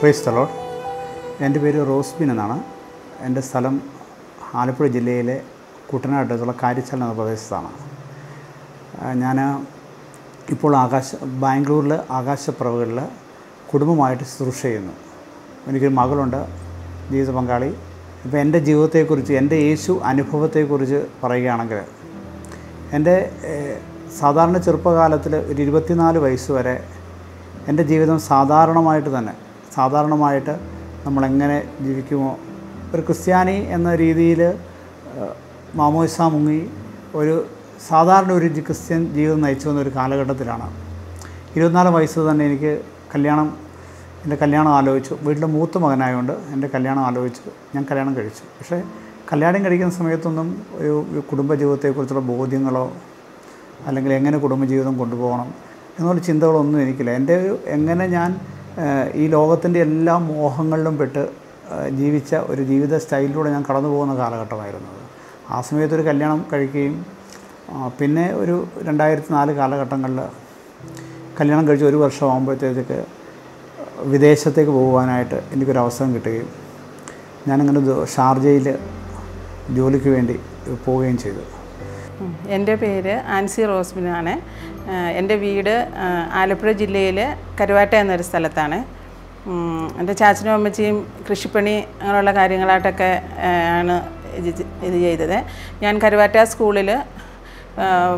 Price തലോട്ട് എന്റെ പേര് റോസ്ബിൻ എന്നാണ്. എന്റെ സ്ഥലം ആലപ്പുഴ ജില്ലയിലെ കുട്ടനാട്ടത്തുള്ള കാരിച്ചാൽ എന്ന പ്രദേശത്താണ്. ഞാൻ ഇപ്പോൾ ആകാശ ബാംഗ്ലൂരിൽ ആകാശപ്പുറവുകളിൽ കുടുംബമായിട്ട് ശുശ്രൂഷ ചെയ്യുന്നു എനിക്കൊരു മകളുണ്ട് ജീവിത പങ്കാളി. ഇപ്പോൾ എന്റെ ജീവിതത്തെക്കുറിച്ച് എന്റെ യേശു അനുഭവത്തെക്കുറിച്ച് പറയുകയാണെങ്കിൽ എന്റെ സാധാരണ ചെറുപ്പകാലത്തിൽ ഒരു ഇരുപത്തിനാല് വയസ്സ് വരെ എന്റെ ജീവിതം സാധാരണമായിട്ട് തന്നെ സാധാരണമായിട്ട് നമ്മളെങ്ങനെ ജീവിക്കുമോ? ഒരു ക്രിസ്ത്യാനി എന്ന രീതിയിൽ മാമോയിസ മുങ്ങി ഒരു സാധാരണ ഒരു ക്രിസ്ത്യൻ ജീവിതം നയിച്ചു വന്ന ഒരു കാലഘട്ടത്തിലാണ്. ഇരുപത്തിനാല് വയസ്സ് തന്നെ എനിക്ക് കല്യാണം എന്റെ കല്യാണം ആലോചിച്ചു. വീട്ടിലെ മൂത്ത മകനായതുകൊണ്ട് എന്റെ കല്യാണം ആലോചിച്ചു. ഞാൻ കല്യാണം കഴിച്ചു. പക്ഷേ കല്യാണം കഴിക്കുന്ന സമയത്തൊന്നും ഒരു കുടുംബ കുടുംബജീവിതത്തെക്കുറിച്ചുള്ള ബോധ്യങ്ങളോ അല്ലെങ്കിൽ എങ്ങനെ കുടുംബജീവിതം കൊണ്ടുപോകണം എന്നുള്ള ചിന്തകളൊന്നും എനിക്കില്ല. എന്റെ എങ്ങനെ ഞാൻ ഈ ലോകത്തിന്റെ എല്ലാ മോഹങ്ങളിലും പെട്ട് ജീവിച്ച ഒരു ജീവിത സ്റ്റൈലിലൂടെ ഞാൻ കടന്നു പോകുന്ന കാലഘട്ടമായിരുന്നു ആ സമയത്ത് ഒരു കല്യാണം കഴിക്കുകയും പിന്നെ ഒരു രണ്ടായിരത്തി നാല് കാലഘട്ടങ്ങളിൽ കല്യാണം കഴിച്ച് ഒരു വർഷം ആകുമ്പോഴത്തേക്ക് വിദേശത്തേക്ക് പോകുവാനായിട്ട് എനിക്കൊരു അവസരം കിട്ടുകയും ഞാനങ്ങനെ ഷാർജയിൽ ജോലിക്ക് വേണ്ടി പോവുകയും ചെയ്തു. എന്റെ പേര് ആൻസി റോസ്മിനാണ് എന്റെ വീട് ആലപ്പുഴ ജില്ലയിൽ കരുവാറ്റ എന്നൊരു സ്ഥലത്താണ്. എന്റെ ചാച്ചനും അമ്മച്ചിയും കൃഷിപ്പണി അങ്ങനെയുള്ള കാര്യങ്ങളായിട്ടൊക്കെ ആണ് ഇത് ചെയ്തത്. ഞാൻ കരുവാറ്റ സ്കൂളിൽ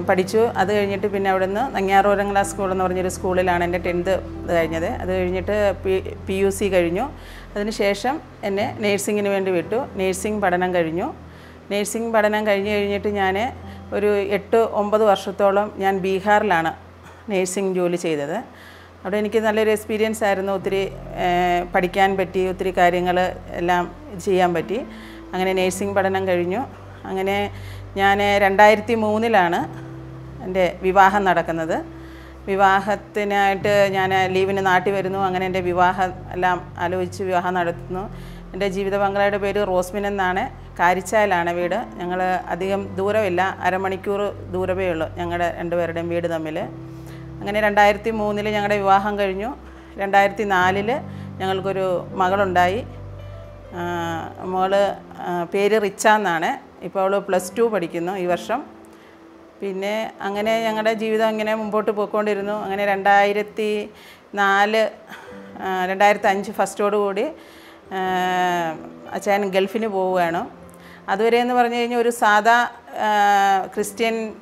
പഠിച്ചു. അത് കഴിഞ്ഞിട്ട് പിന്നെ അവിടെ നിന്ന് നങ്ങ്യാറോരങ്ങള സ്കൂൾ എന്ന് പറഞ്ഞൊരു സ്കൂളിലാണ് എന്റെ ടെൻത്ത് ഇത് കഴിഞ്ഞത്. അത് കഴിഞ്ഞിട്ട് പി പി യു സി കഴിഞ്ഞു. അതിനുശേഷം എന്നെ നേഴ്സിങ്ങിന് വേണ്ടി വിട്ടു. നേഴ്സിംഗ് പഠനം കഴിഞ്ഞു. നേഴ്സിംഗ് പഠനം കഴിഞ്ഞ് കഴിഞ്ഞിട്ട് ഞാൻ ഒരു എട്ട് ഒമ്പത് വർഷത്തോളം ഞാൻ ബീഹാറിലാണ് നേഴ്സിംഗ് ജോലി ചെയ്തത്. അവിടെ എനിക്ക് നല്ലൊരു എക്സ്പീരിയൻസ് ആയിരുന്നു. ഒത്തിരി പഠിക്കാൻ പറ്റി ഒത്തിരി കാര്യങ്ങൾ എല്ലാം ചെയ്യാൻ പറ്റി. അങ്ങനെ നേഴ്സിംഗ് പഠനം കഴിഞ്ഞു. അങ്ങനെ ഞാൻ രണ്ടായിരത്തി മൂന്നിലാണ് എന്റെ വിവാഹം നടക്കുന്നത്. വിവാഹത്തിനായിട്ട് ഞാൻ ലീവിന് നാട്ടിൽ വരുന്നു. അങ്ങനെ എന്റെ വിവാഹം എല്ലാം ആലോചിച്ച് വിവാഹം നടത്തുന്നു. എന്റെ ജീവിത പങ്കാളിയുടെ പേര് റോസ്മിൻ എന്നാണ്. കാരിച്ചാലാണ് വീട്. ഞങ്ങൾ അധികം ദൂരമില്ല. അരമണിക്കൂർ ദൂരമേ ഉള്ളൂ ഞങ്ങളുടെ രണ്ടുപേരുടെയും വീട് തമ്മിൽ അങ്ങനെ രണ്ടായിരത്തി മൂന്നിൽ ഞങ്ങളുടെ വിവാഹം കഴിഞ്ഞു. രണ്ടായിരത്തി നാലിൽ ഞങ്ങൾക്കൊരു മകളുണ്ടായി. മകൾ പേര് റിച്ച എന്നാണ്. ഇപ്പോൾ അവൾ പ്ലസ് ടു പഠിക്കുന്നു ഈ വർഷം. പിന്നെ അങ്ങനെ ഞങ്ങളുടെ ജീവിതം ഇങ്ങനെ മുമ്പോട്ട് പോയിക്കൊണ്ടിരുന്നു. അങ്ങനെ രണ്ടായിരത്തി നാല് രണ്ടായിരത്തി അഞ്ച് ഫസ്റ്റോടുകൂടി അച്ഛൻ ഗൾഫിന് പോവുകയാണ്. അതുവരെ എന്ന് പറഞ്ഞു കഴിഞ്ഞാൽ ഒരു സാധാ ക്രിസ്ത്യൻ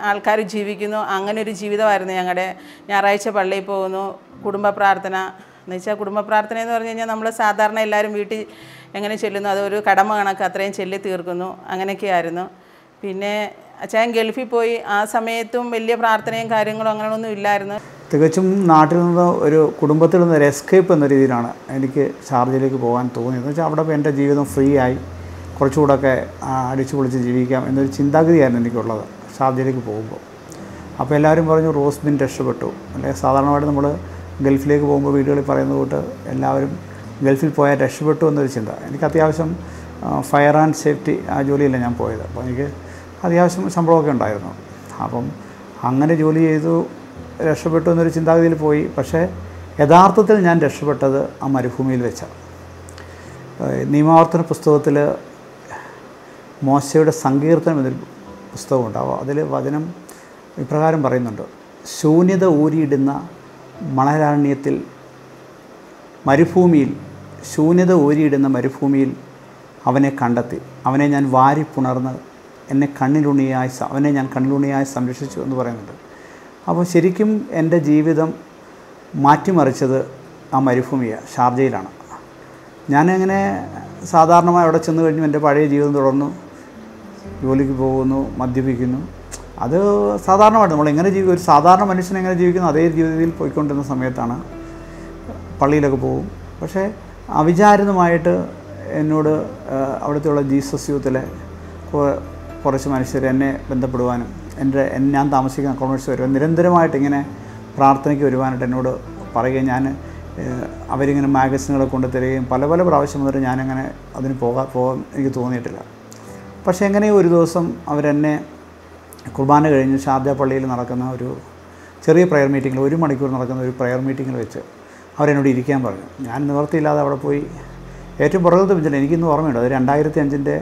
ആൾക്കാർ ജീവിക്കുന്നു. അങ്ങനെ ഒരു ജീവിതമായിരുന്നു ഞങ്ങളുടെ ഞായറാഴ്ച പള്ളിയിൽ പോകുന്നു. കുടുംബ പ്രാർത്ഥന. എന്ന് വെച്ചാൽ കുടുംബ പ്രാർത്ഥന എന്ന് പറഞ്ഞു കഴിഞ്ഞാൽ നമ്മൾ സാധാരണ എല്ലാവരും വീട്ടിൽ എങ്ങനെ ചെല്ലുന്നു? അതൊരു കടമ കണക്ക് അത്രയും ചെല്ലി തീർക്കുന്നു. അങ്ങനെയൊക്കെയായിരുന്നു പിന്നെ അച്ഛൻ ഗൾഫിൽ പോയി. ആ സമയത്തും വലിയ പ്രാർത്ഥനയും കാര്യങ്ങളും അങ്ങനെയൊന്നും ഇല്ലായിരുന്നു. തികച്ചും നാട്ടിൽ നിന്ന് ഒരു കുടുംബത്തിൽ നിന്ന് ഒരു എസ്കേപ്പ് എന്ന രീതിയിലാണ് എനിക്ക് ഷാർജയിലേക്ക് പോകാൻ തോന്നിയത്. എന്ന് വെച്ചാൽ അവിടെ എന്റെ ജീവിതം ഫ്രീ ആയി. കുറച്ചുകൂടെയൊക്കെ അടിച്ചു പൊളിച്ച് ജീവിക്കാം എന്നൊരു ചിന്താഗതിയായിരുന്നു എനിക്കുള്ളത് ഷാർജയിലേക്ക് പോകുമ്പോൾ. അപ്പോൾ എല്ലാവരും പറഞ്ഞു റോസ് ബിൻ രക്ഷപ്പെട്ടു. അല്ലെങ്കിൽ സാധാരണമായിട്ട് നമ്മൾ ഗൾഫിലേക്ക് പോകുമ്പോൾ വീടുകളിൽ പറയുന്നത് തൊട്ട് എല്ലാവരും ഗൾഫിൽ പോയാൽ രക്ഷപ്പെട്ടു എന്നൊരു ചിന്ത. എനിക്ക് അത്യാവശ്യം ഫയർ ആൻഡ് സേഫ്റ്റി ആ ജോലിയല്ല ഞാൻ പോയത്. അപ്പോൾ എനിക്ക് അത്യാവശ്യം ശമ്പളമൊക്കെ ഉണ്ടായിരുന്നു. അപ്പം അങ്ങനെ ജോലി ചെയ്തു രക്ഷപ്പെട്ടു എന്നൊരു ചിന്താഗതിയിൽ പോയി. പക്ഷേ യഥാർത്ഥത്തിൽ ഞാൻ രക്ഷപ്പെട്ടത് ആ മരുഭൂമിയിൽ വെച്ചാണ്. നിയമാവർത്തന പുസ്തകത്തിൽ മോശയുടെ സങ്കീർത്തനം എന്നൊരു പുസ്തകമുണ്ട് അതിൽ വചനം ഇപ്രകാരം പറയുന്നുണ്ട്. ശൂന്യത ഊരിയിടുന്ന മണലാരണ്യത്തിൽ മരുഭൂമിയിൽ ശൂന്യത ഊരിയിടുന്ന മരുഭൂമിയിൽ അവനെ കണ്ടെത്തി. അവനെ ഞാൻ വാരി പുണർന്ന് എന്നെ കണ്ണിലുണിയായി അവനെ ഞാൻ കണ്ണിലുണിയായി സംരക്ഷിച്ചു എന്ന് പറയുന്നുണ്ട്. അപ്പോൾ ശരിക്കും എന്റെ ജീവിതം മാറ്റിമറിച്ചത് ആ മരുഭൂമിയാണ് ഷാർജയിലാണ്. ഞാനങ്ങനെ സാധാരണമായി അവിടെ ചെന്ന് കഴിഞ്ഞു എന്റെ പഴയ ജീവിതം തുടർന്നു. ജോലിക്ക് പോകുന്നു മദ്യപിക്കുന്നു. അത് സാധാരണമായിട്ട് നമ്മൾ എങ്ങനെ ജീവിക്കും ഒരു സാധാരണ മനുഷ്യൻ എങ്ങനെ ജീവിക്കുന്നു അതേ രീതിയിൽ പോയിക്കൊണ്ടിരുന്ന സമയത്താണ് പള്ളിയിലൊക്കെ പോകും. പക്ഷേ അവിചാരിതമായിട്ട് എന്നോട് അവിടുത്തെ അവിടുത്തെയുള്ള ജീസസ് യൂത്തിലെ കുറച്ച് മനുഷ്യർ എന്നെ ബന്ധപ്പെടുവാനും എന്റെ എൻ- ഞാൻ താമസിക്കുന്ന അക്കൗണ്ട്സ് വരുവാൻ നിരന്തരമായിട്ട് ഇങ്ങനെ പ്രാർത്ഥനയ്ക്ക് വരുവാനായിട്ട് എന്നോട് പറയുകയും ഞാൻ അവരിങ്ങനെ മാഗസിനുകളെ കൊണ്ട് തരികയും പല പല പ്രാവശ്യം മുതൽ ഞാനങ്ങനെ അതിന് പോകാൻ പോകാൻ എനിക്ക് തോന്നിയിട്ടില്ല. പക്ഷേ എങ്ങനെയോ ഒരു ദിവസം അവരെന്നെ കുർബാന കഴിഞ്ഞ് ഷാർജ പള്ളിയിൽ നടക്കുന്ന ഒരു ചെറിയ പ്രയർ മീറ്റിങ്ങിൽ ഒരു മണിക്കൂർ നടക്കുന്ന ഒരു പ്രയർ മീറ്റിങ്ങിൽ വെച്ച് അവരെന്നോട് ഇരിക്കാൻ പറഞ്ഞു. ഞാൻ നിവർത്തിയില്ലാതെ അവിടെ പോയി ഏറ്റവും പുറകത്തെ ബെഞ്ചിൽ എനിക്കിന്ന് ഓർമ്മയുണ്ട്. അത് രണ്ടായിരത്തി അഞ്ചിന്റെ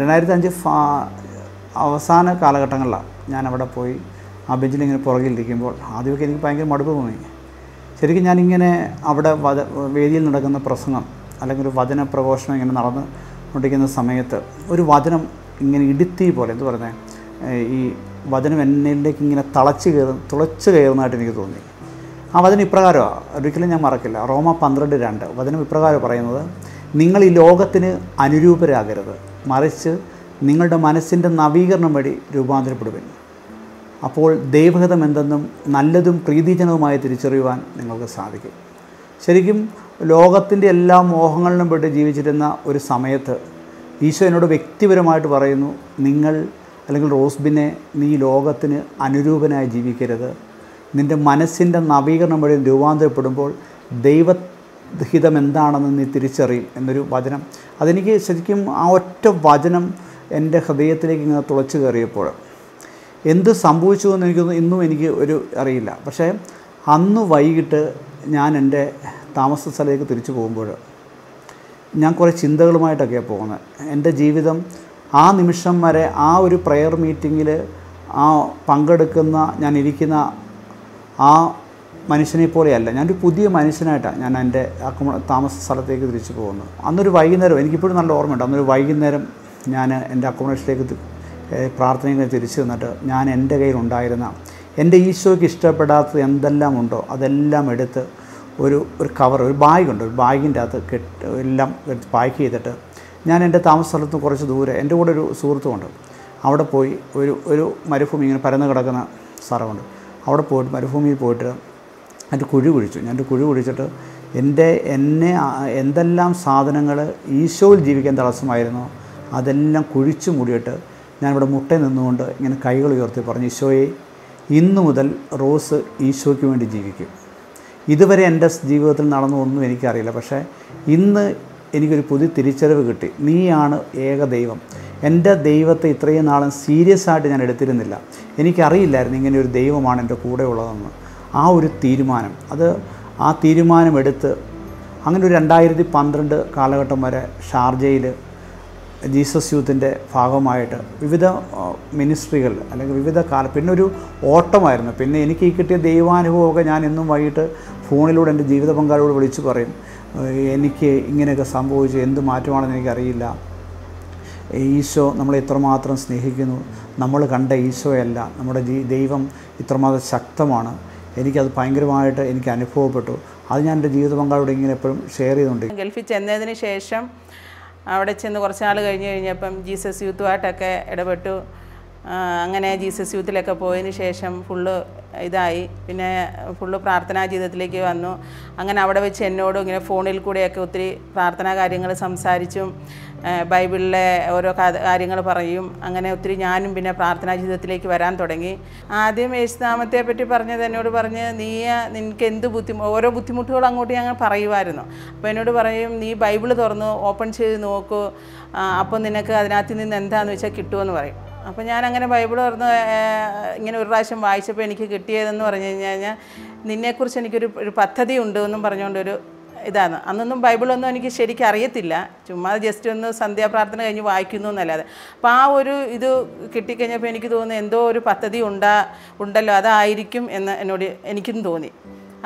രണ്ടായിരത്തി അഞ്ച് അവസാന കാലഘട്ടങ്ങളിലാണ് ഞാൻ അവിടെ പോയി ആ ബെഞ്ചിൽ ഇങ്ങനെ പുറകിലിരിക്കുമ്പോൾ ആദ്യമൊക്കെ എനിക്ക് ഭയങ്കര മടുപ്പ് തോന്നി. ശരിക്കും ഞാനിങ്ങനെ അവിടെ വേദിയിൽ നടക്കുന്ന പ്രസംഗം അല്ലെങ്കിൽ ഒരു വചന പ്രഘോഷണം ഇങ്ങനെ നടന്ന് കൊണ്ടിരിക്കുന്ന സമയത്ത് ഒരു വചനം ഇങ്ങനെ ഇടുത്തി പോലെ എന്ത് പറയുന്നത് ഈ വചനം എന്നിലേക്ക് ഇങ്ങനെ തളച്ച് കയറ തുളച്ച് കയറുന്നതായിട്ട് എനിക്ക് തോന്നി. ആ വചനം ഇപ്രകാരമാണ് ഒരിക്കലും ഞാൻ മറക്കില്ല. റോമ പന്ത്രണ്ട് രണ്ട് വചനം ഇപ്രകാരം പറയുന്നത് നിങ്ങൾ ഈ ലോകത്തിന് അനുരൂപരാകരുത് മറിച്ച് നിങ്ങളുടെ മനസ്സിന്റെ നവീകരണം വഴി രൂപാന്തരപ്പെടുവിൻ. അപ്പോൾ ദൈവഹിതം എന്തെന്നും നല്ലതും പ്രീതിജനവുമായി തിരിച്ചറിയുവാൻ നിങ്ങൾക്ക് സാധിക്കും. ശരിക്കും ലോകത്തിന്റെ എല്ലാ മോഹങ്ങളിലും പെട്ട് ജീവിച്ചിരുന്ന ഒരു സമയത്ത് ഈശോ എന്നോട് വ്യക്തിപരമായിട്ട് പറയുന്നു നിങ്ങൾ അല്ലെങ്കിൽ റോസ്ബിനെ നീ ലോകത്തിന് അനുരൂപനായി ജീവിക്കരുത്. നിന്റെ മനസ്സിന്റെ നവീകരണം വഴി രൂപാന്തരപ്പെടുമ്പോൾ ദൈവ ദൈവഹിതം എന്താണെന്ന് നീ തിരിച്ചറിയും എന്നൊരു വചനം. അതെനിക്ക് ശരിക്കും ആ ഒറ്റ വചനം എന്റെ ഹൃദയത്തിലേക്ക് ഇങ്ങനെ തുളച്ചു കയറിയപ്പോൾ എന്ത് സംഭവിച്ചു എന്ന് എനിക്ക് ഇന്നും എനിക്ക് ഒരു അറിയില്ല. പക്ഷേ അന്ന് വൈകിട്ട് ഞാൻ എന്റെ താമസ സ്ഥലത്തേക്ക് തിരിച്ചു പോകുമ്പോൾ ഞാൻ കുറേ ചിന്തകളുമായിട്ടൊക്കെയാണ് പോകുന്നത്. എന്റെ ജീവിതം ആ നിമിഷം വരെ ആ ഒരു പ്രെയർ മീറ്റിങ്ങിൽ ആ പങ്കെടുക്കുന്ന ഞാൻ ഇരിക്കുന്ന ആ മനുഷ്യനെ പോലെയല്ല. ഞാനൊരു പുതിയ മനുഷ്യനായിട്ടാണ് ഞാൻ എന്റെ താമസ സ്ഥലത്തേക്ക് തിരിച്ചു പോകുന്നത്. അന്നൊരു വൈകുന്നേരം എനിക്കിപ്പോഴും നല്ല ഓർമ്മയുണ്ട്. അന്നൊരു വൈകുന്നേരം ഞാൻ എന്റെ അക്കോമഡേഷനിലേക്ക് പ്രാർത്ഥനയിൽ തിരിച്ചു നിന്നിട്ട് ഞാൻ എന്റെ കയ്യിലുണ്ടായിരുന്ന എന്റെ ഈശോയ്ക്ക് ഇഷ്ടപ്പെടാത്തത് എന്തെല്ലാം ഉണ്ടോ അതെല്ലാം എടുത്ത് ഒരു ഒരു കവർ ഒരു ബാഗുണ്ട് ഒരു ബാഗിന്റെ അകത്ത് കെട്ട് എല്ലാം എടുത്ത് പാക്ക് ചെയ്തിട്ട് ഞാൻ എന്റെ താമസ സ്ഥലത്ത് കുറച്ച് ദൂരെ എന്റെ കൂടെ ഒരു സുഹൃത്തുമുണ്ട്. അവിടെ പോയി ഒരു ഒരു മരുഭൂമി ഇങ്ങനെ പരന്ന് കിടക്കുന്ന സ്ഥലമുണ്ട്. അവിടെ പോയിട്ട് മരുഭൂമിയിൽ പോയിട്ട് എന്റെ കുഴി കുഴിച്ചു. ഞാൻ എന്റെ കുഴി കുഴിച്ചിട്ട് എന്റെ എന്നെ എന്തെല്ലാം സാധനങ്ങൾ ഈശോയിൽ ജീവിക്കാൻ തടസ്സമായിരുന്നു അതെല്ലാം കുഴിച്ചു മൂടിയിട്ട് ഞാനിവിടെ മുട്ടയിൽ നിന്നുകൊണ്ട് ഇങ്ങനെ കൈകൾ ഉയർത്തി പറഞ്ഞു ഈശോയെ ഇന്നു മുതൽ റോസ് ഈശോയ്ക്ക് വേണ്ടി ജീവിക്കും. ഇതുവരെ എന്റെ ജീവിതത്തിൽ നടന്ന ഒന്നും എനിക്കറിയില്ല. പക്ഷേ ഇന്ന് എനിക്കൊരു പുതിയ തിരിച്ചറിവ് കിട്ടി. നീയാണ് ഏക ദൈവം. എന്റെ ദൈവത്തെ ഇത്രയും നാളും സീരിയസ് ആയിട്ട് ഞാൻ എടുത്തിരുന്നില്ല. എനിക്കറിയില്ലായിരുന്നു ഇങ്ങനെ ഒരു ദൈവമാണ് എന്റെ കൂടെ ഉള്ളതെന്ന്. ആ ഒരു തീരുമാനം. അത് ആ തീരുമാനമെടുത്ത് അങ്ങനെ ഒരു രണ്ടായിരത്തി പന്ത്രണ്ട് കാലഘട്ടം വരെ ഷാർജയിൽ ജീസസ് യൂത്തിന്റെ ഭാഗമായിട്ട് വിവിധ മിനിസ്ട്രികൾ അല്ലെങ്കിൽ വിവിധ കാല പിന്നെ ഒരു ഓട്ടമായിരുന്നു. പിന്നെ എനിക്ക് ഈ കിട്ടിയ ദൈവാനുഭവമൊക്കെ ഞാൻ ഇന്നും വൈകിട്ട് ഫോണിലൂടെ എന്റെ ജീവിത പങ്കാളിയോട് വിളിച്ചു പറയും എനിക്ക് ഇങ്ങനെയൊക്കെ സംഭവിച്ചു എന്ത് മാറ്റമാണെന്ന് എനിക്കറിയില്ല. ഈശോ നമ്മളെ ഇത്രമാത്രം സ്നേഹിക്കുന്നു. നമ്മൾ കണ്ട ഈശോയല്ല. നമ്മുടെ ദൈവം ഇത്രമാത്രം ശക്തമാണ്. എനിക്കത് ഭയങ്കരമായിട്ട് എനിക്ക് അനുഭവപ്പെട്ടു. അത് ഞാൻ എന്റെ ജീവിത പങ്കാളിയോട് ഇങ്ങനെ എപ്പോഴും ഷെയർ ചെയ്തുകൊണ്ട് ഗൾഫിൽ ചെന്നതിന് ശേഷം അവിടെ ചെന്ന് കുറച്ച് നാൾ കഴിഞ്ഞ് കഴിഞ്ഞപ്പം ജീസസ് യൂത്തുമായിട്ടൊക്കെ ഇടപെട്ടു. അങ്ങനെ ജീസസ് യൂത്തിലൊക്കെ പോയതിന് ശേഷം ഫുള്ള് ഇതായി. പിന്നെ ഫുള്ള് പ്രാർത്ഥനാ ജീവിതത്തിലേക്ക് വന്നു. അങ്ങനെ അവിടെ വെച്ച് എന്നോടും ഇങ്ങനെ ഫോണിൽ കൂടെയൊക്കെ ഒത്തിരി പ്രാർത്ഥനാ കാര്യങ്ങൾ സംസാരിച്ചും ബൈബിളിലെ ഓരോ കാര്യങ്ങൾ പറയും. അങ്ങനെ ഒത്തിരി ഞാനും പിന്നെ പ്രാർത്ഥനാ ജീവിതത്തിലേക്ക് വരാൻ തുടങ്ങി. ആദ്യം യേശുനാമത്തെ പറ്റി പറഞ്ഞത് എന്നോട് പറഞ്ഞ് നീ നിനക്ക് എന്ത് ബുദ്ധി ഓരോ ബുദ്ധിമുട്ടുകൾ അങ്ങോട്ട് ഞങ്ങൾ പറയുമായിരുന്നു. അപ്പോൾ എന്നോട് പറയും നീ ബൈബിൾ തുറന്ന് ഓപ്പൺ ചെയ്ത് നോക്കൂ. അപ്പം അപ്പോൾ നിനക്ക് അതിനകത്ത് നിന്ന് എന്താണെന്ന് വെച്ചാൽ കിട്ടുമെന്ന് പറയും. അപ്പോൾ ഞാൻ അങ്ങനെ ബൈബിൾ തുറന്ന് ഇങ്ങനെ ഒരു പ്രാവശ്യം വായിച്ചപ്പോൾ എനിക്ക് കിട്ടിയതെന്ന് പറഞ്ഞു കഴിഞ്ഞ് കഴിഞ്ഞാൽ നിന്നെക്കുറിച്ച് എനിക്കൊരു ഒരു പദ്ധതി ഉണ്ട് എന്നും പറഞ്ഞുകൊണ്ടൊരു ഇതാണ്. അന്നൊന്നും ബൈബിളൊന്നും എനിക്ക് ശരിക്കും അറിയത്തില്ല. ചുമ്മാ ജസ്റ്റ് ഒന്ന് സന്ധ്യാപ്രാർത്ഥന കഴിഞ്ഞ് വായിക്കുന്നു എന്നല്ലാതെ. അപ്പോൾ ആ ഒരു ഇത് കിട്ടിക്കഴിഞ്ഞപ്പോൾ എനിക്ക് തോന്നുന്നു എന്തോ ഒരു പദ്ധതി ഉണ്ടാ ഉണ്ടല്ലോ അതായിരിക്കും എന്ന് എന്നോട് എനിക്കും തോന്നി.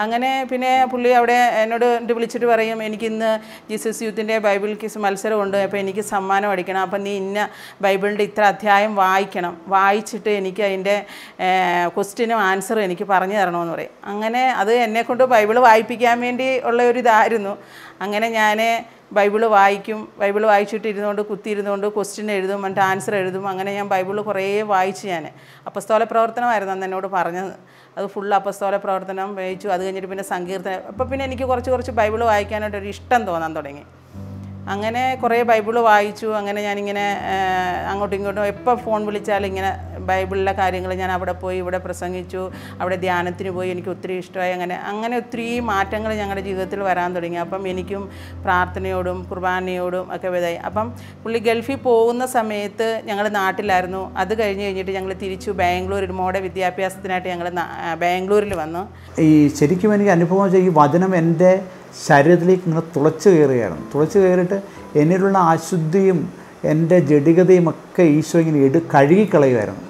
അങ്ങനെ പിന്നെ പുള്ളി അവിടെ എന്നോട് വിളിച്ചിട്ട് പറയും എനിക്കിന്ന് ജീസസ് യൂത്തിന്റെ ബൈബിൾ കിസ് മത്സരമുണ്ട് അപ്പോൾ എനിക്ക് സമ്മാനം അടിക്കണം അപ്പം നീ ഇന്ന ബൈബിളിന്റെ ഇത്ര അധ്യായം വായിക്കണം വായിച്ചിട്ട് എനിക്ക് അതിന്റെ ക്വസ്റ്റ്യനും ആൻസറും എനിക്ക് പറഞ്ഞു തരണമെന്ന് പറയും. അങ്ങനെ അത് എന്നെക്കൊണ്ട് ബൈബിൾ വായിപ്പിക്കാൻ വേണ്ടി ഉള്ള ഒരു ഇതായിരുന്നു. അങ്ങനെ ഞാൻ ബൈബിൾ വായിക്കും ബൈബിൾ വായിച്ചിട്ട് ഇരുന്നുകൊണ്ട് കുത്തിയിരുന്നുകൊണ്ട് ക്വസ്റ്റ്യൻ എഴുതും എന്നിട്ട് ആൻസർ എഴുതും അങ്ങനെ ഞാൻ ബൈബിൾ കുറേ വായിച്ച് ഞാൻ അപ്പസ്തോല പ്രവർത്തനമായിരുന്നു അന്ന് എന്നോട് പറഞ്ഞത്. അത് ഫുൾ അപ്പസ്തോല പ്രവർത്തനം വായിച്ചു. അത് കഴിഞ്ഞിട്ട് പിന്നെ സങ്കീർത്തനം. അപ്പോൾ പിന്നെ എനിക്ക് കുറച്ച് കുറച്ച് ബൈബിൾ വായിക്കാനായിട്ടൊരു ഇഷ്ടം തോന്നാൻ തുടങ്ങി. അങ്ങനെ കുറേ ബൈബിൾ വായിച്ചു. അങ്ങനെ ഞാനിങ്ങനെ അങ്ങോട്ടും ഇങ്ങോട്ടും എപ്പോൾ ഫോൺ വിളിച്ചാലും ഇങ്ങനെ ബൈബിളിലെ കാര്യങ്ങൾ ഞാൻ അവിടെ പോയി ഇവിടെ പ്രസംഗിച്ചു. അവിടെ ധ്യാനത്തിന് പോയി എനിക്ക് ഒത്തിരി ഇഷ്ടമായി. അങ്ങനെ അങ്ങനെ ഒത്തിരി മാറ്റങ്ങൾ ഞങ്ങളുടെ ജീവിതത്തിൽ വരാൻ തുടങ്ങി. അപ്പം എനിക്കും പ്രാർത്ഥനയോടും കുർബാനയോടും ഒക്കെ ഇതായി. അപ്പം പുള്ളി ഗൾഫിൽ പോകുന്ന സമയത്ത് ഞങ്ങൾ നാട്ടിലായിരുന്നു. അത് കഴിഞ്ഞ് കഴിഞ്ഞിട്ട് ഞങ്ങൾ തിരിച്ചു ബാംഗ്ലൂരിൽ മോടെ വിദ്യാഭ്യാസത്തിനായിട്ട് ഞങ്ങൾ ബാംഗ്ലൂരിൽ വന്നു. ഈ ശരിക്കും എനിക്ക് അനുഭവം ഈ വചനം എന്റെ ശരീരത്തിലേക്ക് ഇങ്ങനെ തുളച്ച് കയറുകയായിരുന്നു തുളച്ച് കയറിയിട്ട് എന്നിലുള്ള അശുദ്ധിയും എന്റെ ജഡികതയും ഒക്കെ ഈശോ ഇങ്ങനെ എടു കഴുകിക്കളയുമായിരുന്നു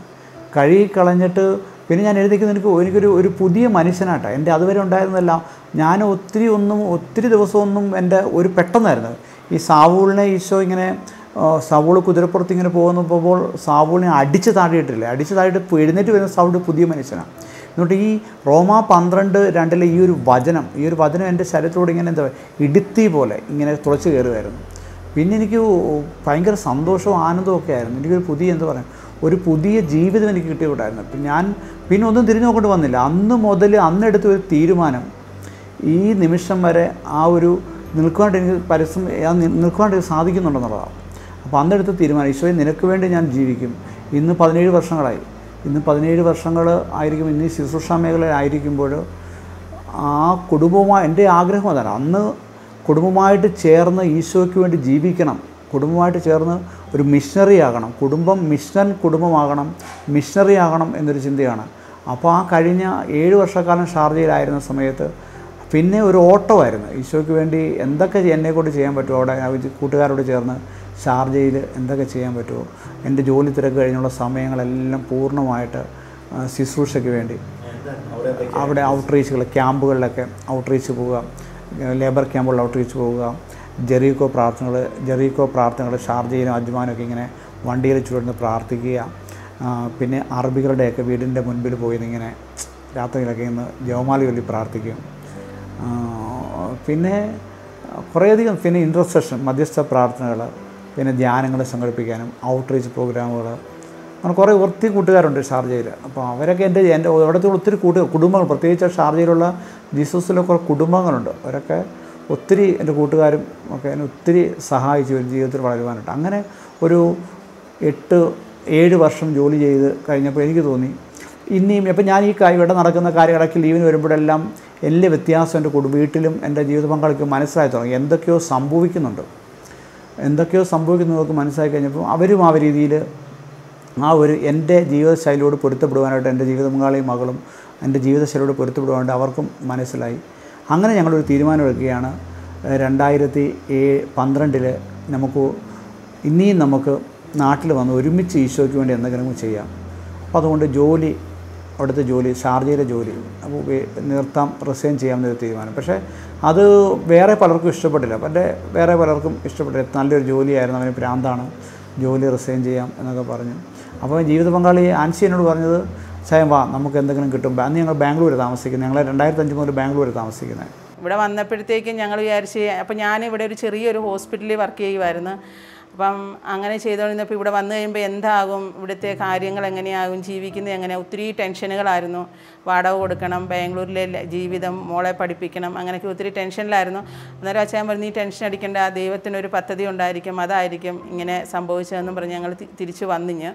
കഴുകിക്കളഞ്ഞിട്ട് പിന്നെ ഞാൻ എഴുതിക്കുന്ന എനിക്ക് എനിക്കൊരു ഒരു പുതിയ മനുഷ്യനാട്ടോ. എന്റെ അതുവരെ ഉണ്ടായിരുന്നല്ല ഞാൻ ഒത്തിരി ഒന്നും ഒത്തിരി ദിവസമൊന്നും എന്റെ ഒരു പെട്ടെന്നായിരുന്നു. ഈ സാവൂളിനെ ഈശോ ഇങ്ങനെ സാവൂൾ കുതിരപ്പുറത്ത് ഇങ്ങനെ പോകുന്നപ്പോൾ സാവൂളിനെ അടിച്ച് താഴെയിട്ടില്ല. അടിച്ച് താഴെയിട്ട് എഴുന്നേറ്റ് വരുന്ന സാവൂൾ പുതിയ മനുഷ്യനാണ്. എന്നിട്ട് ഈ റോമ പന്ത്രണ്ട് രണ്ടിലെ ഈ ഒരു വചനം ഈ ഒരു വചനം എന്റെ ശരീരത്തോട് ഇങ്ങനെ എന്താ ഇടുത്തി പോലെ ഇങ്ങനെ തുളച്ച് കയറുമായിരുന്നു പിന്നെ എനിക്ക് ഭയങ്കര സന്തോഷവും ആനന്ദവും ഒക്കെ ആയിരുന്നു. എനിക്കൊരു പുതിയ എന്താ പറയുക ഒരു പുതിയ ജീവിതം എനിക്ക് കിട്ടിയിട്ടുണ്ടായിരുന്നു. അപ്പം ഞാൻ പിന്നെ ഒന്നും തിരിഞ്ഞു നോക്കേണ്ടി വന്നില്ല. അന്ന് മുതൽ അന്നെടുത്ത ഒരു തീരുമാനം ഈ നിമിഷം വരെ ആ ഒരു നിൽക്കുവാണ്ട് എനിക്ക് പരസ്യം നിൽക്കുവാണ്ട് സാധിക്കുന്നുണ്ടെന്നുള്ളതാണ്. അപ്പോൾ അന്നെടുത്ത തീരുമാനം ഈശോയെ നിനക്ക് വേണ്ടി ഞാൻ ജീവിക്കും. ഇന്ന് പതിനേഴ് വർഷങ്ങളായി. ഇന്ന് പതിനേഴ് വർഷങ്ങൾ ആയിരിക്കും ഇന്ന് ശുശ്രൂഷ മേഖലയിലായിരിക്കുമ്പോൾ ആ കുടുംബവുമായി എന്റെ ആഗ്രഹം അതാണ്. അന്ന് കുടുംബമായിട്ട് ചേർന്ന് ഈശോയ്ക്ക് വേണ്ടി ജീവിക്കണം. കുടുംബമായിട്ട് ചേർന്ന് ഒരു മിഷണറി ആകണം. കുടുംബം മിഷൻ കുടുംബമാകണം. മിഷണറി ആകണം എന്നൊരു ചിന്തയാണ്. അപ്പോൾ ആ കഴിഞ്ഞ ഏഴ് വർഷക്കാലം ഷാർജയിലായിരുന്ന സമയത്ത് പിന്നെ ഒരു ഓട്ടമായിരുന്നു ഈശോയ്ക്ക് വേണ്ടി എന്തൊക്കെ എന്നെ കൊണ്ട് ചെയ്യാൻ പറ്റുമോ? അവിടെ കൂട്ടുകാരോട് ചേർന്ന് ഷാർജയിൽ എന്തൊക്കെ ചെയ്യാൻ പറ്റുമോ? എന്റെ ജോലി തിരക്ക് കഴിഞ്ഞുള്ള സമയങ്ങളെല്ലാം പൂർണമായിട്ട് ശുശ്രൂഷയ്ക്ക് വേണ്ടി. അവിടെ ഔട്ട്റീച്ചുകൾ ക്യാമ്പുകളിലൊക്കെ ഔട്ട്റീച്ച് പോവുക ലേബർ ക്യാമ്പുകളിൽ ഔട്ട്റീച്ച് പോവുക ജെറീക്കോ പ്രാർത്ഥനകൾ ജെറീക്കോ പ്രാർത്ഥനകൾ ഷാർജയിലും അജ്മാനും ഒക്കെ ഇങ്ങനെ വണ്ടിയിൽ ചുഴന്ന് പ്രാർത്ഥിക്കുക പിന്നെ അറബികളുടെയൊക്കെ വീടിന്റെ മുൻപിൽ പോയി ഇങ്ങനെ രാത്രിയിലൊക്കെ ഇന്ന് ജവമാലി ചൊല്ലി പ്രാർത്ഥിക്കും. പിന്നെ കുറേയധികം പിന്നെ ഇൻട്രസെഷൻ മധ്യസ്ഥ പ്രാർത്ഥനകൾ പിന്നെ ധ്യാനങ്ങൾ സംഘടിപ്പിക്കാനും ഔട്ട്റീച്ച് പ്രോഗ്രാമുകൾ അങ്ങനെ കുറേ ഒത്തിരി കൂട്ടുകാരുണ്ട് ഷാർജയിൽ. അപ്പോൾ അവരൊക്കെ എന്റെ എന്റെ അവിടുത്തെ ഒത്തിരി കൂട്ടുകാർ കുടുംബങ്ങൾ. പ്രത്യേകിച്ച് ഷാർജയിലുള്ള ജീസസിലെ കുറേ കുടുംബങ്ങളുണ്ട്. അവരൊക്കെ ഒത്തിരി എന്റെ കൂട്ടുകാരും ഒക്കെ എന്നെ ഒത്തിരി സഹായിച്ചു ഒരു ജീവിതത്തിൽ വളരുവാനായിട്ട്. അങ്ങനെ ഒരു എട്ട് ഏഴ് വർഷം ജോലി ചെയ്ത് കഴിഞ്ഞപ്പോൾ എനിക്ക് തോന്നി ഇനിയും ഇപ്പം ഞാൻ ഈ ഇവിടെ നടക്കുന്ന കാര്യങ്ങളൊക്കെ ലീവിന് വരുമ്പോഴെല്ലാം എല്ലാ വ്യത്യാസം എന്റെ കുടുംബ വീട്ടിലും എന്റെ ജീവിത പങ്കാളിക്ക് മനസ്സിലായി തുടങ്ങി. എന്തൊക്കെയോ സംഭവിക്കുന്നുണ്ട്. എന്തൊക്കെയോ സംഭവിക്കുന്നതൊക്കെ മനസ്സിലാക്കി കഴിഞ്ഞപ്പോൾ അവരും ആ രീതിയിൽ ആ ഒരു എന്റെ ജീവിതശൈലിയോട് പൊരുത്തപ്പെടുവാനായിട്ട് എന്റെ ജീവിത പങ്കാളിയും മകളും എന്റെ ജീവിതശൈലിയോട് പൊരുത്തപ്പെടുവാനായിട്ട് അവർക്കും മനസ്സിലായി. അങ്ങനെ ഞങ്ങളൊരു തീരുമാനമെടുക്കുകയാണ്. രണ്ടായിരത്തി ഏ പന്ത്രണ്ടിൽ നമുക്ക് ഇനിയും നമുക്ക് നാട്ടിൽ വന്ന് ഒരുമിച്ച് ഈശോയ്ക്ക് വേണ്ടി എന്തെങ്കിലും ചെയ്യാം. അപ്പോൾ അതുകൊണ്ട് ജോലി അവിടുത്തെ ജോലി ഷാർജയിലെ ജോലി അപ്പോൾ നിർത്താം റിസൈൻ ചെയ്യാമെന്നൊരു തീരുമാനം. പക്ഷേ അത് വേറെ പലർക്കും ഇഷ്ടപ്പെട്ടില്ല. പക്ഷേ വേറെ പലർക്കും ഇഷ്ടപ്പെട്ടില്ല. നല്ലൊരു ജോലിയായിരുന്നു അവന് പ്രാന്താണ് ജോലി റിസൈൻ ചെയ്യാം എന്നൊക്കെ പറഞ്ഞു. അപ്പോൾ ജീവിത പങ്കാളി ആൻസി എന്നോട് പറഞ്ഞത് സ്വയം വാ നമുക്ക് എന്തെങ്കിലും കിട്ടും. അന്ന് ഞങ്ങൾ ബാംഗ്ലൂർ താമസിക്കുന്നത്. ഞങ്ങൾ രണ്ടായിരത്തി അഞ്ച് മുതൽ ബാംഗ്ലൂർ താമസിക്കുന്നത്. ഇവിടെ വന്നപ്പോഴത്തേക്കും ഞങ്ങൾ വിചാരിച്ച് അപ്പം ഞാൻ ഇവിടെ ഒരു ചെറിയൊരു ഹോസ്പിറ്റലിൽ വർക്ക് ചെയ്യുമായിരുന്നു അപ്പം അങ്ങനെ ചെയ്തുകൊണ്ടിരുന്നപ്പോൾ ഇവിടെ വന്നു കഴിയുമ്പോൾ എന്താകും? ഇവിടുത്തെ കാര്യങ്ങൾ എങ്ങനെയാകും? ജീവിക്കുന്നത് എങ്ങനെ? ഒത്തിരി ടെൻഷനുകളായിരുന്നു. വാടക കൊടുക്കണം ബാംഗ്ലൂരിലെ ജീവിതം മോളെ പഠിപ്പിക്കണം അങ്ങനെയൊക്കെ ഒത്തിരി ടെൻഷനിലായിരുന്നു. അന്നേരം അച്ഛൻ പറഞ്ഞു നീ ടെൻഷൻ അടിക്കേണ്ട ദൈവത്തിനൊരു പദ്ധതി ഉണ്ടായിരിക്കും അതായിരിക്കും ഇങ്ങനെ സംഭവിച്ചതെന്നും പറഞ്ഞ് ഞങ്ങൾ തിരിച്ച് വന്നിഞ്ഞ്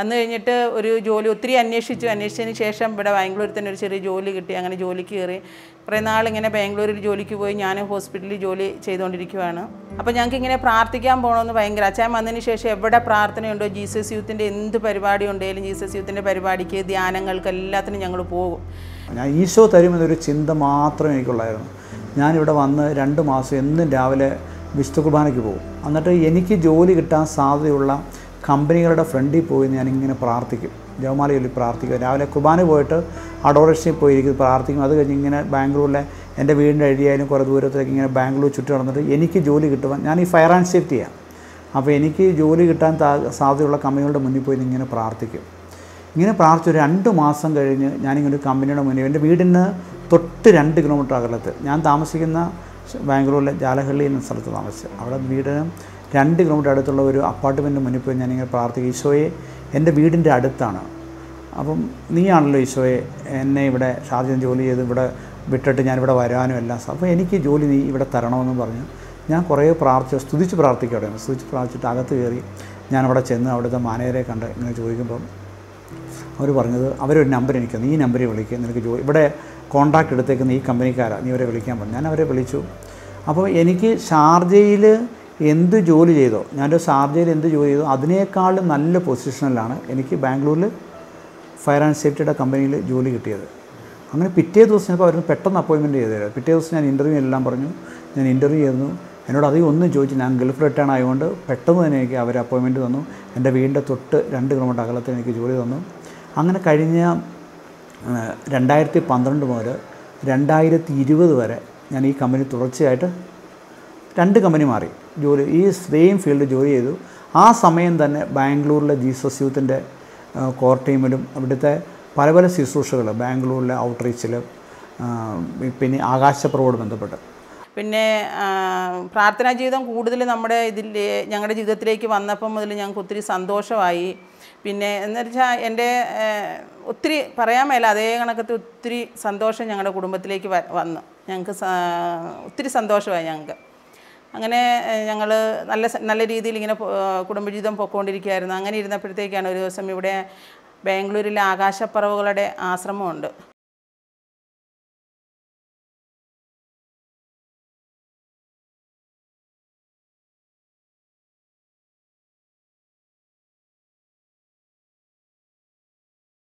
അന്ന് കഴിഞ്ഞിട്ട് ഒരു ജോലി ഒത്തിരി അന്വേഷിച്ചു. അന്വേഷിച്ചതിന് ശേഷം ഇവിടെ ബാംഗ്ലൂരിൽ തന്നെ ഒരു ചെറിയ ജോലി കിട്ടി. അങ്ങനെ ജോലിക്ക് കയറി. കുറേ നാളിങ്ങനെ ബാംഗ്ലൂരിൽ ജോലിക്ക് പോയി ഞാൻ ഹോസ്പിറ്റലിൽ ജോലി ചെയ്തുകൊണ്ടിരിക്കുവാണ്. അപ്പോൾ ഞങ്ങൾക്ക് ഇങ്ങനെ പ്രാർത്ഥിക്കാൻ പോകണമെന്ന് ഭയങ്കര അച്ഛൻ വന്നതിന് ശേഷം എവിടെ പ്രാർത്ഥനയുണ്ടോ ജീസസ് യൂത്തിന്റെ എന്ത് പരിപാടി ഉണ്ടെങ്കിലും ജീസസ് യൂത്തിന്റെ പരിപാടിക്ക് ധ്യാനങ്ങൾക്ക് എല്ലാത്തിനും ഞങ്ങൾ പോകും. ഞാൻ ഈശോ തരുമെന്നൊരു ചിന്ത മാത്രമേ എനിക്കുള്ളായിരുന്നു. ഞാനിവിടെ വന്ന് രണ്ട് മാസം എന്നും രാവിലെ വിശുദ്ധ കുർബാനയ്ക്ക് പോകും. എന്നിട്ട് എനിക്ക് ജോലി കിട്ടാൻ സാധ്യതയുള്ള കമ്പനികളുടെ ഫ്രണ്ടിൽ പോയി ഞാനിങ്ങനെ പ്രാർത്ഥിക്കും. ജവമാല ചൊല്ലി പ്രാർത്ഥിക്കും. രാവിലെ കുബാന പോയിട്ട് അഡോറേഷനിൽ പോയിരിക്കും പ്രാർത്ഥിക്കും. അത് കഴിഞ്ഞ് ഇങ്ങനെ ബാംഗ്ലൂരിലെ എന്റെ വീടിന്റെ അഴിയായാലും കുറേ ദൂരത്തിലേക്ക് ഇങ്ങനെ ബാംഗ്ലൂർ ചുറ്റി നടന്നിട്ട് എനിക്ക് ജോലി കിട്ടുവാൻ ഞാൻ ഈ ഫയർ ആൻഡ് സേഫ്റ്റിയാണ് അപ്പോൾ എനിക്ക് ജോലി കിട്ടാൻ സാധ്യതയുള്ള കമ്പനികളുടെ മുന്നിൽ പോയി ഇങ്ങനെ പ്രാർത്ഥിക്കും. ഇങ്ങനെ പ്രാർത്ഥിച്ച് രണ്ട് മാസം കഴിഞ്ഞ് ഞാനിങ്ങനെ ഒരു കമ്പനിയുടെ മുന്നിൽ എന്റെ വീടിന് തൊട്ട് രണ്ട് കിലോമീറ്റർ അകലത്ത് ഞാൻ താമസിക്കുന്ന ബാംഗ്ലൂരിലെ ജാലഹള്ളി എന്ന സ്ഥലത്ത് താമസിച്ചത് അവിടെ വീടിന് രണ്ട് കിലോമീറ്റർ അടുത്തുള്ള ഒരു അപ്പാർട്ട്മെന്റ് മുന്നിൽ പോയി ഞാനിങ്ങനെ പ്രാർത്ഥിക്കും ഈശോയെ എന്റെ വീടിന്റെ അടുത്താണ്. അപ്പം നീയാണല്ലോ ഈശോയെ എന്നെ ഇവിടെ ഷാർജൻ ജോലി ചെയ്ത് ഇവിടെ വിട്ടിട്ട് ഞാനിവിടെ വരാനും എല്ലാം അപ്പോൾ എനിക്ക് ജോലി നീ ഇവിടെ തരണമെന്ന് പറഞ്ഞു. ഞാൻ കുറേ പ്രാർത്ഥിച്ചു സ്തുതിച്ച് പ്രാർത്ഥിക്കുകയാണ് സ്തുതിച്ച് പ്രാർത്ഥിച്ചിട്ട് അകത്ത് കയറി ഞാനവിടെ അവിടെ ചെന്ന് അവിടുത്തെ മാനേജരെ കണ്ട് ഇങ്ങനെ ചോദിക്കുമ്പം അവർ പറഞ്ഞത് അവരൊരു നമ്പർ എനിക്ക് നീ നമ്പറിൽ വിളിക്കുക നിനക്ക് ജോലി ഇവിടെ കോൺടാക്റ്റ് എടുത്തേക്കുന്ന ഈ കമ്പനിക്കാരാണ് നീ അവരെ വിളിക്കാൻ പറഞ്ഞു. ഞാൻ അവരെ വിളിച്ചു. അപ്പോൾ എനിക്ക് ഷാർജയിൽ എന്ത് ജോലി ചെയ്തോ ഞാനൊരു ഷാർജയിൽ എന്ത് ജോലി ചെയ്തോ അതിനേക്കാളും നല്ല പൊസിഷനിലാണ് എനിക്ക് ബാംഗ്ലൂരിൽ ഫയർ ആൻഡ് സേഫ്റ്റിയുടെ കമ്പനിയിൽ ജോലി കിട്ടിയത്. അങ്ങനെ പിറ്റേ ദിവസം ഞാൻ അവർ പെട്ടെന്ന് അപ്പോയിൻമെന്റ് ചെയ്തു തരാം പിറ്റേ ദിവസം ഞാൻ ഇന്റർവ്യൂ എല്ലാം പറഞ്ഞു. ഞാൻ ഇന്റർവ്യൂ ചെയ്തു എന്നോട് അധികം ഒന്നും ചോദിച്ചു ഞാൻ ഗൾഫ് റിട്ടേൺ ആയതുകൊണ്ട് പെട്ടെന്ന് തന്നെ എനിക്ക് അവർ അപ്പോയിൻമെന്റ് തന്നു. എന്റെ വീടിന്റെ തൊട്ട് രണ്ട് കിലോമീറ്റർ അകലത്തിൽ എനിക്ക് ജോലി തന്നു. അങ്ങനെ കഴിഞ്ഞ രണ്ടായിരത്തി പന്ത്രണ്ട് മുതൽ രണ്ടായിരത്തി ഇരുപത് വരെ ഞാൻ ഈ കമ്പനി തുടർച്ചയായിട്ട് രണ്ട് കമ്പനി മാറി. ജോലി ഈ സെയിം ഫീൽഡ് ജോലി ചെയ്തു. ആ സമയം തന്നെ ബാംഗ്ലൂരിലെ ജീസസ് യൂത്തിന്റെ കോർ ടീമിലും അവിടുത്തെ പല പല ശുശ്രൂഷകൾ ബാംഗ്ലൂരിലെ ഔട്ട്റീച്ചിൽ പിന്നെ ആകാശപ്രവോട് ബന്ധപ്പെട്ട്. പിന്നെ പ്രാർത്ഥനാ ജീവിതം കൂടുതൽ നമ്മുടെ ഇതിൽ ഞങ്ങളുടെ ജീവിതത്തിലേക്ക് വന്നപ്പം മുതൽ ഞങ്ങൾക്ക് ഒത്തിരി സന്തോഷമായി. പിന്നെ എന്ന് വെച്ചാൽ എന്റെ ഒത്തിരി പറയാൻ മേല അതേ കണക്കത്തിൽ ഒത്തിരി സന്തോഷം ഞങ്ങളുടെ കുടുംബത്തിലേക്ക് വന്നു. ഞങ്ങൾക്ക് ഒത്തിരി സന്തോഷമായി ഞങ്ങൾക്ക് അങ്ങനെ ഞങ്ങൾ നല്ല നല്ല രീതിയിൽ ഇങ്ങനെ കുടുംബജീവിതം പൊയ്ക്കൊണ്ടിരിക്കുകയായിരുന്നു അങ്ങനെ ഇരുന്നപ്പോഴത്തേക്കാണ് ഒരു ദിവസം ഇവിടെ ബാംഗ്ലൂരിലെ ആകാശപ്പറവുകളുടെ ആശ്രമമുണ്ട്.